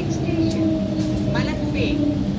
Next station, Malakpet.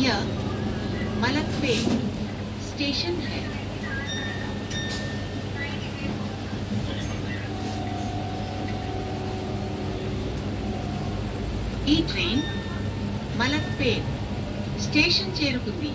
यह Malakpet station है ई ट्रेन मलकपे स्टेशन चेरुकुंदी